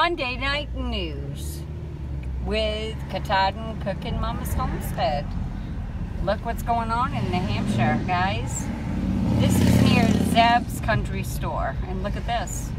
Monday Night News with Katahdin Cooking Mama's Homestead. Look what's going on in New Hampshire, guys. This is near Zeb's Country Store. And look at this.